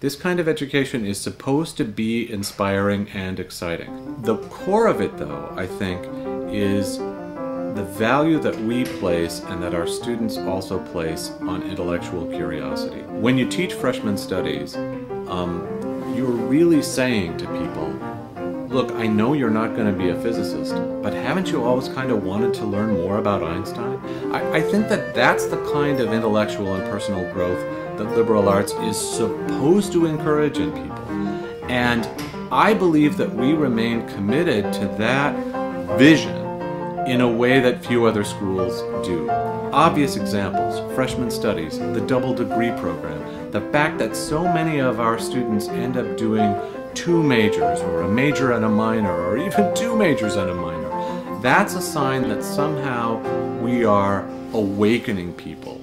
This kind of education is supposed to be inspiring and exciting. The core of it, though, I think, is the value that we place and that our students also place on intellectual curiosity. When you teach freshman studies, um, you're really saying to people, look, I know you're not going to be a physicist, but haven't you always kind of wanted to learn more about Einstein? I, I think that that's the kind of intellectual and personal growth that liberal arts is supposed to encourage in people. And I believe that we remain committed to that vision in a way that few other schools do. Obvious examples freshman studies, the double degree program, the fact that so many of our students end up doing two majors, or a major and a minor, or even two majors and a minor. That's a sign that somehow we are awakening people